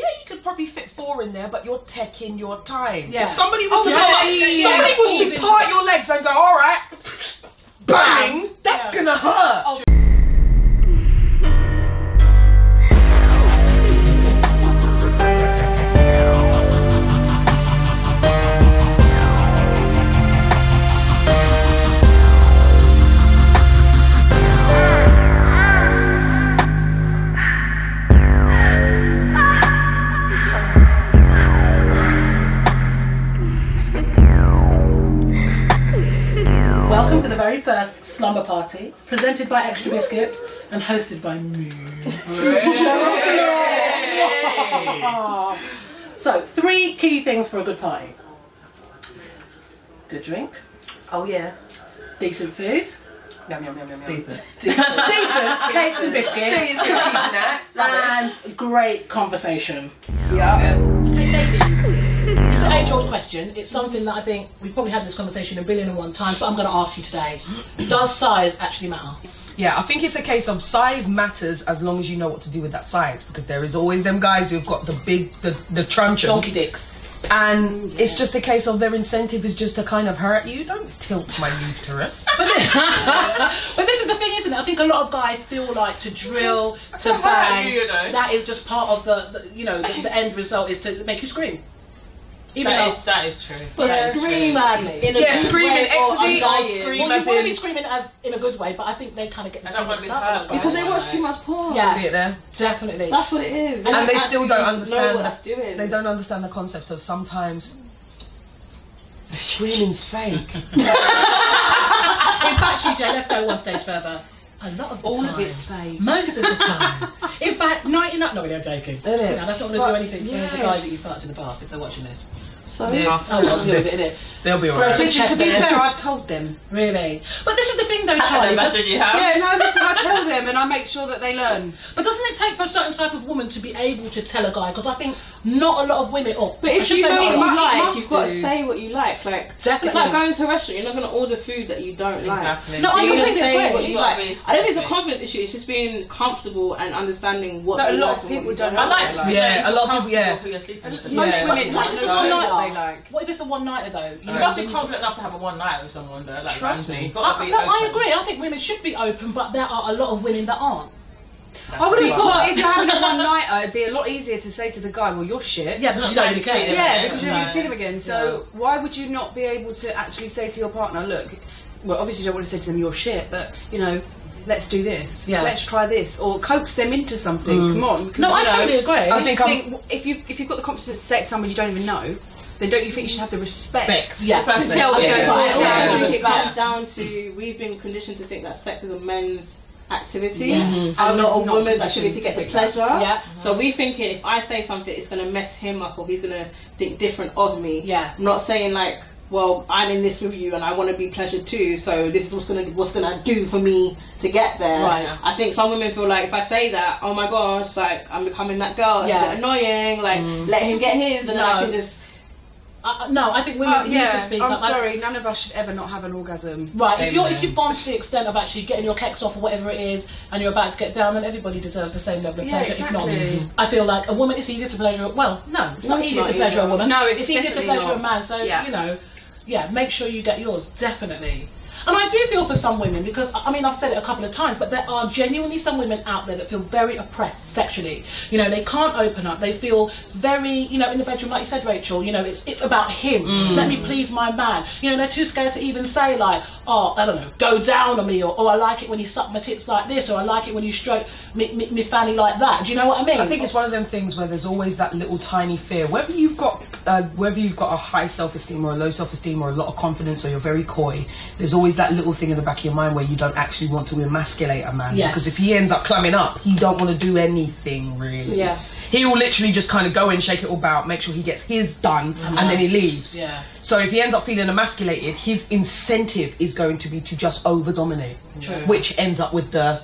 Yeah, you could probably fit four in there, but you're taking your time. Yeah. If somebody was Oh, to, yeah, part- yeah, yeah, yeah. somebody Yeah. was to part your legs and go, all right, bang, that's gonna hurt. Oh. First slumber party, presented by Extra Biscuits and hosted by me. so, three key things for a good party good drink, Oh yeah. decent food, Yum, yum, yum, yum, yum. Decent. decent cakes and These biscuits, cookies and that. and great conversation. Yeah. Question. It's something that I think we've probably had this conversation a billion and one times, but I'm going to ask you today. Does size actually matter? Yeah, I think it's a case of size matters as long as you know what to do with that size because there is always them guys who've got the big, the, the truncheon. Donkey dicks. And it's just a case of their incentive is just to kind of hurt you. Don't tilt my uterus. But, but this is the thing, isn't it? I think a lot of guys feel like to drill, to bang, you, you know. that is just part of the, the you know, the, the end result is to make you scream. Even That though, is that is true. but That is scream sadly. in a Yeah, good screaming way or ecstasy or scream- well, you as want to be screaming as in a good way, but I think they kind of get I the don't too wanna be mixed up. hurt a lot of because they watch too much porn. Yeah. See it there? Definitely. That's what it is. And they still don't understand know what that's doing. They don't understand the concept of sometimes the screaming's fake. In fact, Jay, let's go one stage further. A lot of the All time, of it's fake. Most of the time. In fact, 99. No, really, I'm joking. It is. No, that's not going to do But, anything for yes. the guys that you fucked in the past if they're watching this. Sorry. Yeah. Oh, well, deal with it, innit? They'll be alright. to be fair, I've told them. Really. But this is the thing, though, I Charley. does- imagine you have. Yeah, no, listen, I tell them and I make sure that they learn. But doesn't it take for a certain type of woman to be able to tell a guy? Because I think not a lot of women. Or But I if you say know what you like, you've got to say what you like. Like Definitely. it's like going to a restaurant. You're not going to order food that you don't like. Exactly. No, So I you're gonna say what you You like. gotta I don't think it's a confidence issue. It's just being comfortable and understanding what. But a you lot like of and what people don't I like know. Yeah, yeah, a lot of people- yeah. Who you're sleeping with. Most Yeah. women What have if it's a no one idea nighter? what they like. What if it's a one nighter though? You You know, must be confident enough to have a one night with someone though. Like Trust me. You've got to I, be no, I agree. I think women should be open, but there are a lot of women that aren't. I would have thought if you're having a one nighter, it'd be a lot easier to say to the guy, "Well, you're shit." Yeah, because you don't really care. Yeah, Yeah, Yeah, because you don't no. even see them again. So why would you not be able to actually say to your partner, "Look, well, obviously you don't want to say to them you're shit, but you know." Let's do this. Yeah. Let's try this, or coax them into something. Mm. Come on. No, I know, totally agree. I, I just think think if you if you've got the confidence to say it to someone you don't even know, then don't you think you should have the respect? Respect. Yeah. To tell Yeah, I Yeah. also Yeah. think it comes down to we've been conditioned to think that sex is a men's activity Yes. and not a woman's activity to get the pleasure. Yeah. So we thinking if I say something, it's going to mess him up or he's going to think different of me. Yeah. I'm not saying like, well, I'm in this with you and I want to be pleasured too. So this is what's going to what's going to do for me to get there. Right. I think some women feel like if I say that, oh my gosh, like I'm becoming that girl. It's Yeah. a bit annoying. Like let him get his and No. I can just. Uh, no, I think women Uh, need to speak I'm up. I- sorry. None of us should ever not have an orgasm. Right, if you're Amen. if you've gone to the extent of actually getting your kecks off or whatever it is, and you're about to get down, then everybody deserves the same level of Yeah, pleasure. If not, I feel like a woman it's easier to pleasure. Well, no, it's No, not it's easier not to pleasure a woman. No, it's easier to pleasure not. a man. So Yeah. you know, yeah, make sure you get yours definitely. And I do feel for some women because I mean I've said it a couple of times, but there are genuinely some women out there that feel very oppressed sexually. You know, they can't open up. They feel very, you know, in the bedroom, like you said, Rachel. You know, it's it's about him. Let me please my man. You know, they're too scared to even say like, oh, I don't know, go down on me, or oh, I like it when you suck my tits like this, or I like it when you stroke me, me, me fanny like that. Do you know what I mean? I think it's one of them things where there's always that little tiny fear. Whether you've got uh, whether you've got a high self-esteem or a low self-esteem or a lot of confidence or you're very coy, there's always that little thing in the back of your mind where you don't actually want to emasculate a man. Yes. Because if he ends up climbing up, he don't want to do anything really. Yeah. He will literally just kind of go in, shake it all about, make sure he gets his done, and then he leaves. Yeah. So if he ends up feeling emasculated, his incentive is going to be to just over dominate, which ends up with The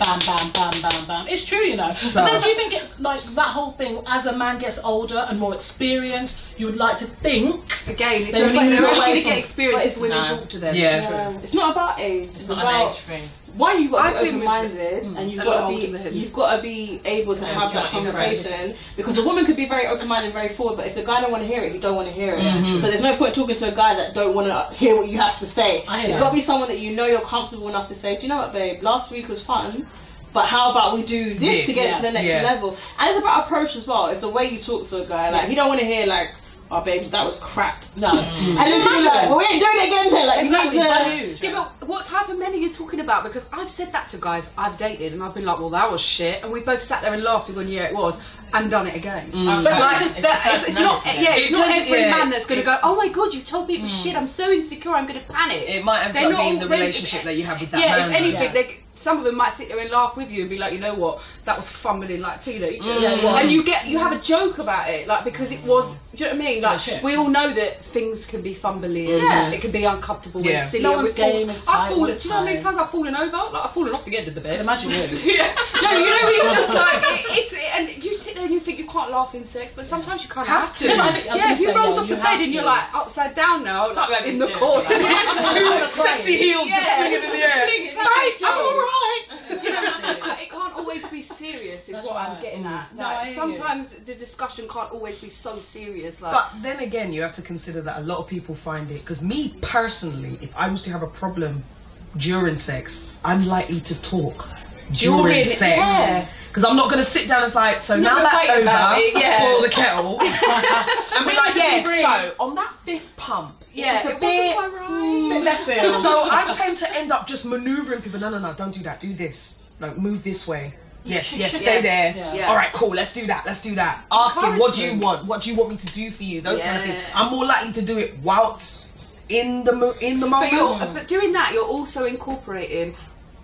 bam, bam, bam, bam, bam. It's true, you know. So- but then do you think it, like that whole thing, as a man gets older and more experienced, you would like to think Again, it's They only, move they're only going to get experience but if women no. talk to them. Yeah. Yeah. It's not about age. It's, It's not about an age thing. Why you got to I've be been open-minded hmm. and you've got to be you've got to be able to Yeah, have that you're conversation because a woman could be very open-minded, very forward, but if the guy don't want to hear it, you don't want to hear it. Mm-hmm. So there's no point talking to a guy that don't want to hear what you have to say. It's got to be someone that you know you're comfortable enough to say, do you know what, babe? Last week was fun. But how about we do this, to This. get to the next Yeah. level? And it's about approach as well. It's the way you talk to a guy. Like he don't want to hear like, "Oh, babes, that was crap." No. And then you're like, "Well, we ain't doing it again." Then like, Exactly, you need to. Yeah, but what type of men are you talking about? Because I've said that to guys I've dated, and I've been like, "Well, that was shit," and we both sat there and laughed and gone, "Yeah, it was," and done it again. Um, But like, it's that, it's, it's not, yeah, then. it's It not turns- every yeah, man that's going to go, "Oh my god, you told me it was shit. I'm so insecure. I'm going to panic." It might have They're not be the they- relationship that you have with that yeah, man. if anything, Yeah. they, some of them might sit there and laugh with you and be like, you know what, that was fumbling like teenagers, Yeah, yeah. and you get you have a joke about it, like because it was. Do you know what I mean? Like shit. we all know that things can be fumbly and Yeah. it can be uncomfortable Yeah. and silly. No one's we fall- game is I've fallen. Do you know how many times I've fallen over? Like I've fallen off the end of the bed. Imagine you. Yeah. No, you know when you're just like it, it's and you sit there and you think you can't laugh in sex, but sometimes you kind of Have have, to. to. No, I I yeah, if you say, rolled yeah, off the bed have and you're like upside down now, like like in the corner. Two sexy heels just swinging in the air. Mate, I'm alright. you know, it can't, it can't always be serious. Is That's what I'm right. getting at. No, Like, hear sometimes the discussion can't always be so serious. Like, But then again, you have to consider that a lot of people find it. Because me personally, if I was to have a problem during sex, I'm likely to talk during, During- sex. yeah. Because I'm not going to sit down and it's like, so now that's over, about it, yeah. boil the kettle, and be like, to yeah, debrief. so on that fifth pump, yeah, it was a it bit, wasn't quite right. Mm, bit so I tend to end up just maneuvering people. No, no, no, don't do that. Do this. No, move this way. Yes, yes, stay Yes, there. yeah. Yeah. All right, cool. Let's do that. Let's do that. Asking, what do you want? What do you want me to do for you? Those kind of things. I'm more likely to do it whilst in the in the But, moment. you're, but doing that, you're also incorporating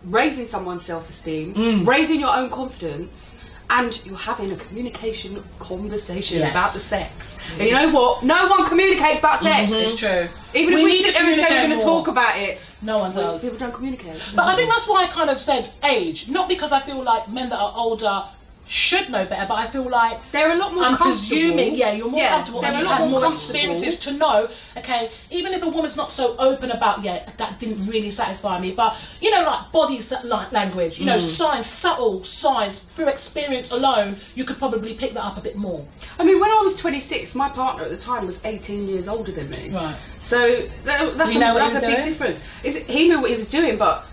raising someone's self-esteem, Mm. raising your own confidence, and you're having a communication conversation Yes. about the sex. And you know what? No one communicates about sex. Mm-hmm. It's true. Even if We we, sit there and say we're going to talk about it, No one does. people don't communicate. But I think that's why I kind of said age, not because I feel like men that are older should know better, but I feel like they're a lot more I'm presuming, yeah, you're more Yeah, comfortable they're and a lot more more experiences to know, okay, even if a woman's not so open about, yeah, that didn't really satisfy me, but, you know, like body like language, you know, Mm. signs, subtle signs, through experience alone, you could probably pick that up a bit more. I mean, when I was 26, my partner at the time was 18 years older than me. Right. So that, that's a, know that's a big doing? difference. Is he knew what he was doing, but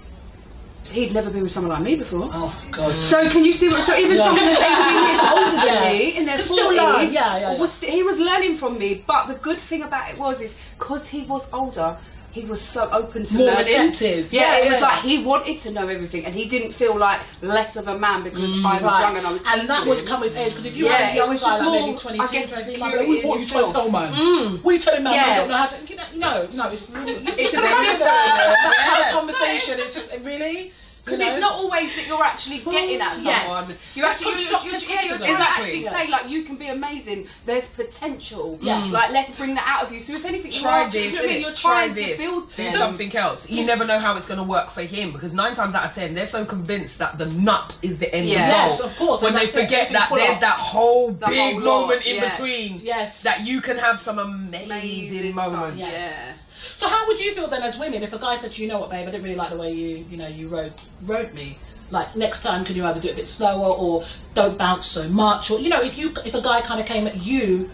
he'd never been with someone like me before. Oh, God. So can you see what? So even someone that's 18 years older than Yeah. me in their Could still learn, forties, yeah, yeah, yeah. was he was learning from me. But the good thing about it was is because he was older, he was so open to More learning. receptive. Yeah, Yeah, it was like he wanted to know everything, and he didn't feel like less of a man because I was mm, Right. young and I was. and that would come with age because if you Yeah, had a it young was guy just like maybe more, 22, I guess, 23, security like, what in you to tell man? Mm. We telling man we Yeah. don't know how to. You know, no, no, it's really. It's a a big that difference. kind of conversation. It's just really. Because you it's not always that you're actually getting at someone. Yes. You actually, It's you, you, yeah, you're trying criticism. to actually Exactly. say like you can be amazing. There's potential. Yeah. Mm. Like let's bring that out of you. So if anything, you Try are, this, You know I mean? You're try trying this, to build do something else. You never know how it's going to work for him because nine times out of ten, they're so convinced that the nut is the end Yeah. result. Yes, of course, When they forget that there's that whole The big whole moment in yeah. between. Yes. That you can have some amazing, Amazing moments. Yes. So how would you feel then as women if a guy said to you, you know what, babe, I didn't really like the way you, you know, you rode rode me. Like next time, can you either do it a bit slower or don't bounce so much, or you know, if you if a guy kind of came at you,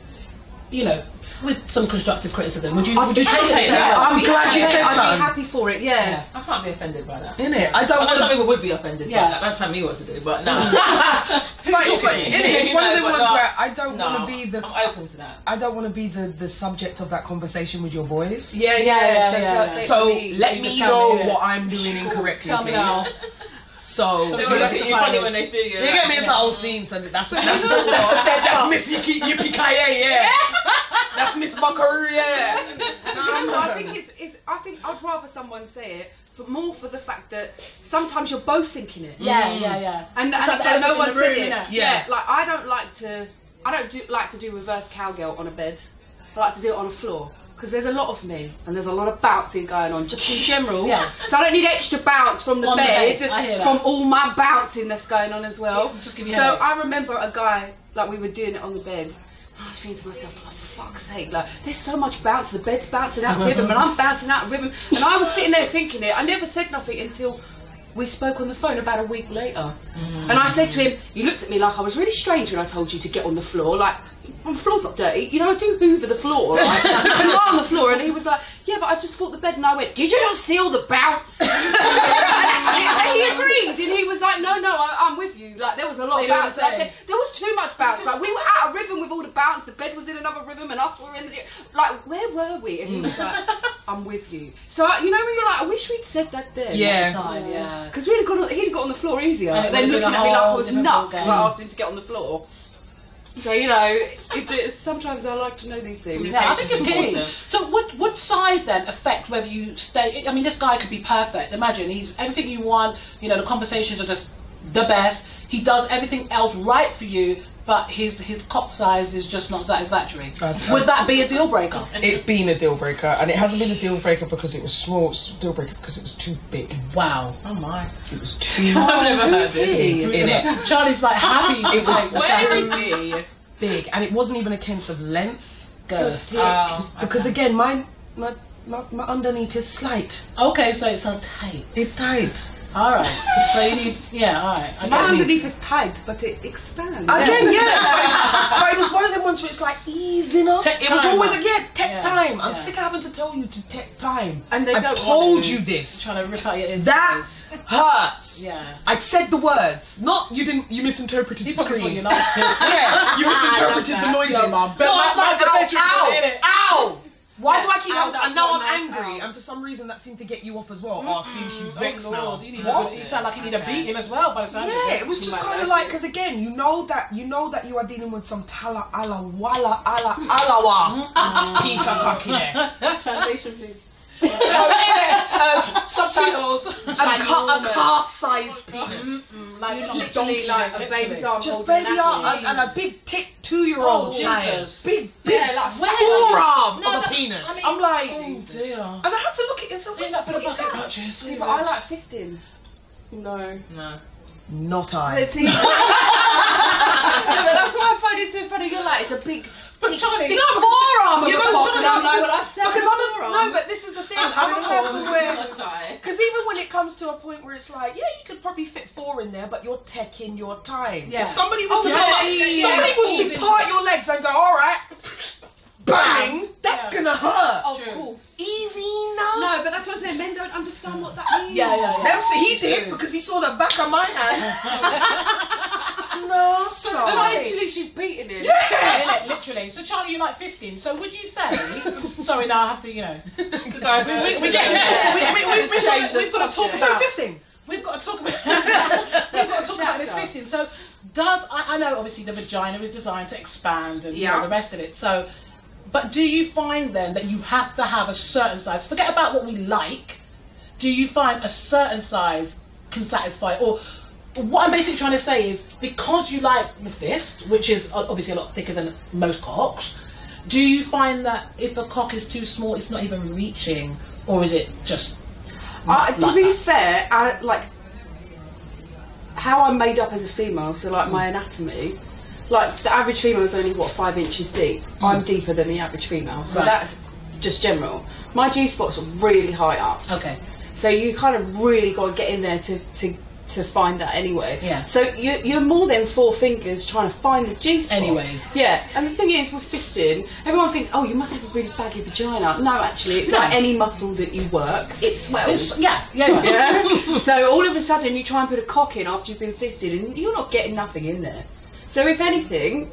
you know, with some constructive criticism, would you I'd you take it? for it. I'm glad happy- you said I'd something. be happy for it. Yeah. I can't be offended by that. In it, I don't I know some want to. people would be offended Yeah. by that. Don't tell me what to do, but no. But it's, funny. innit? it's one of the ones not- where I don't no, want to be the. I'm open to that. I don't want to be the, the subject of that conversation with your boys. Yeah, yeah, yeah, so, yeah. so, So me, let me know what I'm doing incorrectly. Tell me please. now. So, So They you will have to at you find funny when they see you. You get me? It's the whole scene. So that's that's that's, that's, that's Miss Yippee Yippee Kaye, yeah. That's Miss Buckaroo, yeah. No, I think it's, it's. I think I'd rather someone say it, but more for the fact that sometimes you're both thinking it. Yeah, yeah, yeah. And, It's and like so no in one the said it. innit? Yeah. Like I don't like to. I don't do like to do reverse cowgirl on a bed. I like to do it on a floor because there's a lot of me and there's a lot of bouncing going on just in general. Yeah. So I don't need extra bounce from the On the bed, bed, hear that. from all my bouncing that's going on as well. Yeah, just give you so headache. I remember a guy like we were doing it on the bed. and I was thinking to myself, for fuck's sake, like there's so much bounce. The bed's bouncing out of rhythm, and I'm bouncing out of rhythm. And I was sitting there thinking it. I never said nothing until we spoke on the phone about a week later. Mm. And I said to him, You looked at me like I was really strange when I told you to get on the floor. Like, "Oh, the floor's not dirty. You know, I do hoover the floor, right? and lie on the floor. And he was like, Yeah, but I just thought the bed. And I went, Did you not see all the bounce? and he agreed. And he was like, No, no, I, I'm with you. Like, there was a lot You of bounce. I'm And I saying? said, There was too much bounce. Like, we were out of rhythm with all the bounce. The bed was in another rhythm, and us were in the. Like, where were we? And he was like, mm. I'm with you. So, you know, when you're like, I wish we'd said that then. Yeah. Time, yeah. Because we'd have got on, he'd have got on the floor easier. And it And then looking at me like I was nuts because I asked him to get on the floor. So you know, it, it, sometimes I like to know these things. Yeah, I think it's key. important. So, would would size then affect whether you stay? I mean, this guy could be perfect. Imagine he's everything you want. You know, the conversations are just the best. He does everything else right for you, but his his cock size is just not satisfactory. Uh, Would that be a deal breaker? It's been a deal breaker, and it hasn't been a deal breaker because it was small. It's a deal breaker because it was too big. Wow. Oh my. It was too I've never heard he? in it. Charley's like happy It was- Where is he? big, and it wasn't even a case of length. Girth. Oh, Because again, my my my, my underneath is slight. Okay, so it's so tight. It's tight. All right. So you need, yeah. All right. I get My what you mean. underneath is tight, but it expands. Again, yeah. But, it's- but it was one of them ones where it's like easing up. Take it was time, always man. again tech Yeah, time. I'm yeah. sick of having to tell you to tech time. And they I've don't told want to. you this. trying to rip out your insides. That hurts. Yeah. I said the words. Not you didn't. You misinterpreted You the screen. you're nice. yeah, you misinterpreted the love noises. No, man, but No, my- I'm my bedroom ow, was in it. ow, Why do I keep out? that's And now I'm angry, ow. and for some reason that seemed to get you off as well. Oh, see, she's oh, vexed oh, now. Lord, you, need What? to, you sound like you need a beating as well by the sound Yeah, it. was just kind of like because again, you know that you know that you are dealing with some tala ala wala ala alawa piece of fucking. Translation, please. Uh, Subtitles. a, ca- a calf-sized penis, like You some literally donkey, like a literally. baby's arm just holding baby an arm, and, and a big tick two-year-old Oh, child, Jesus. big big Yeah, like forearm No, of a penis. I mean- I'm like, Oh dear. and I had to look at it. So Ain't that for the what is bucket that? See, but I like fisting. No. No. Not I. But see, no, but that's why I find it so funny. You're like, it's a big, But Charley, big forearm of You a know, cock, Charley, and I'm like, because- well, I've said because I'm a, forearm. no, but this is the thing. I'm a person where Sorry. Because even when it comes to a point where it's like, yeah, you could probably fit four in there, but you're taking your time. Yeah. If somebody was Oh, to, yeah, yeah, yeah, somebody yeah. was to part your legs and go, all right, bang, that's Yeah. gonna hurt. Oh, of True. course. Easy now. No, but that's what I'm saying. Men don't understand what that means. Yeah, yeah, yeah. Them say he did because he saw the back of my hand. no, sorry. Eventually, she's beating him. Yeah, literally. So Charley, you like fisting. So would you say? sorry, now I have to, you know. we, we've got, to talk So about. fisting. We've got to talk about. we've got to talk about this Chapter. fisting. So does I, I know obviously the vagina is designed to expand and you know, the rest of it. So, but do you find then that you have to have a certain size? Forget about what we like. Do you find a certain size can satisfy or? What I'm basically trying to say is because you like the fist, which is obviously a lot thicker than most cocks, do you find that if a cock is too small, it's not even reaching, or is it just Uh, to be that? fair, I, like how I'm made up as a female, so like my anatomy, like the average female is only what five inches deep. I'm deeper than the average female, so Right. that's just general. My G spots are really high up, okay? so you kind of really got to get in there to to. To find that anyway. Yeah. So you, you're more than four fingers trying to find the G spot. Anyways. Yeah. And the thing is, with fisting, everyone thinks, oh, you must have a really baggy vagina. No, actually, it's No. like any muscle that you work. It swells. It's, yeah, yeah, yeah. Yeah. so all of a sudden you try and put a cock in after you've been fisted and you're not getting nothing in there. So if anything,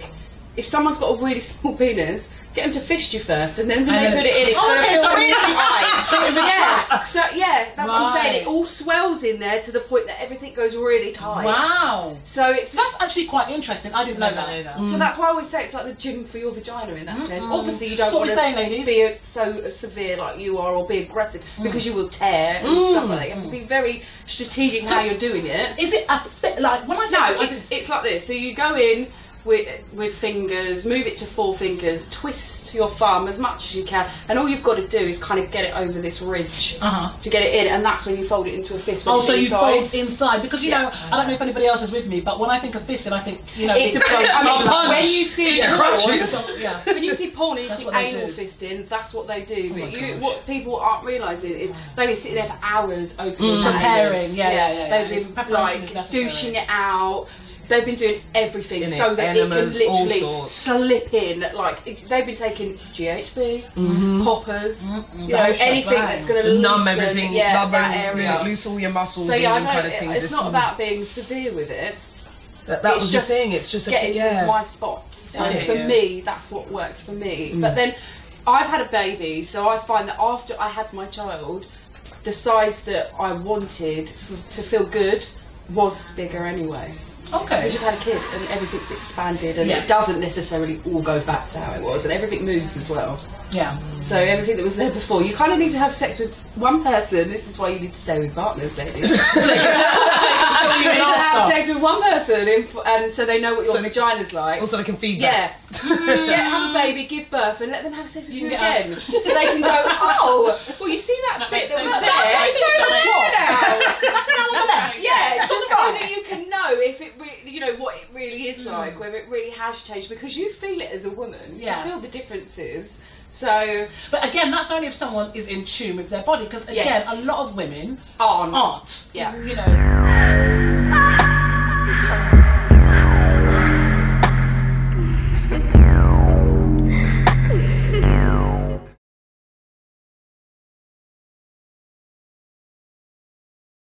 if someone's got a really small penis, get them to fist you first and then when And they put it in, it's Oh, going to feel really tight. so yeah. So yeah, that's what I'm saying. It all swells in there to the point that everything goes really tight. Wow. So it's That's actually quite interesting. I didn't know that. knew that. Mm. so that's why we say it's like the gym for your vagina in that sense. Obviously, you don't want to saying, ladies. be so severe like you are, or be aggressive mm. because you will tear and mm. stuff like that. You have to be very strategic how you're doing it. Is it a bit like when I say No, it's it's like this. So you go in, with with fingers, move it to four fingers, twist your thumb as much as you can, and all you've got to do is kind of get it over this ridge Uh-huh. to get it in, and that's when you fold it into a fist. when Oh, so you inside. fold inside because you know I don't know if anybody else is with me, but when I think of fisting, I think you know It's a big- I mean, punch. when you see Eat porn, yeah. when you see porn and you That's see what they anal do. fisting, that's what they do. my but you, what people aren't realising is they've been sitting there for hours opening Mm. Preparing, anus. yeah, yeah, yeah, They've yeah. been like douching it out. They've been doing everything In so it, that enemas, it can all literally sorts. slip in. Like they've been taking GHB, Mm-hmm. poppers, you know, whole anything shebang. that's going to Numb everything, yeah, numb that every- area. loose all your muscles So yeah, I and don't, kind of things. it's not about being severe with it. that, that it's was just the thing. It's just getting yeah. to my spots. So Yeah, for yeah. me, that's what works for me. But then I've had a baby, so I find that after I had my child, the size that I wanted f- to feel good was bigger anyway. Okay. Because you've had a kid and everything's expanded and Yeah. it doesn't necessarily all go back to how it was and everything moves as well. Yeah. So everything that was there before, you kind of need to have sex with one person. This is why you need to stay with partners, ladies. you need to have sex with one person, in, and so they know what your So vagina's like. Also, they can feed Yeah. back. yeah, have a baby, give birth, and let them have sex with you, You again. So they can go, oh, well, you see that, That bit that was there? It's makes over sense. there now. Yeah, It's just on so the that you can know if it, re- you know, what it really is Mm. Like, whether it really has changed, because you feel it as a woman. Yeah. You feel the differences. So, But again, that's only if someone is in tune with their body. Because again, Yes. a lot of women on. aren't. Yeah. You know.